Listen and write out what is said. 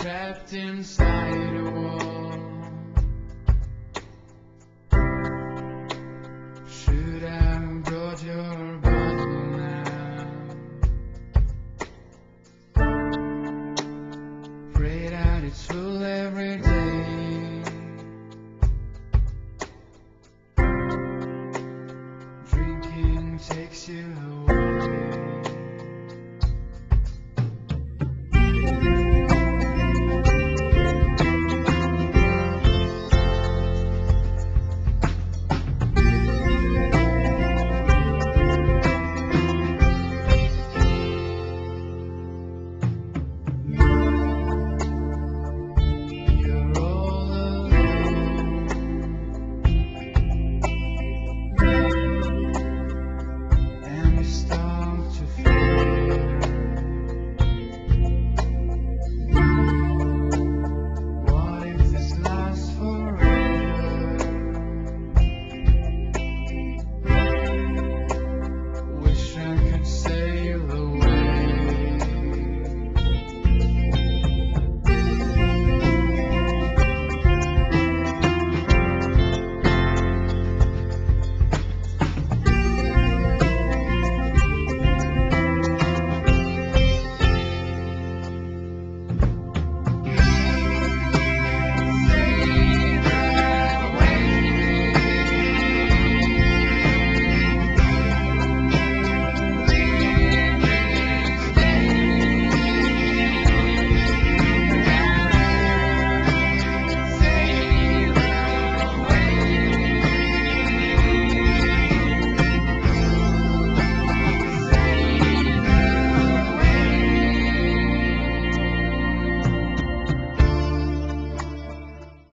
trapped inside a wall. Should I brought your bottle now? Pray that it's full every day. Drinking takes you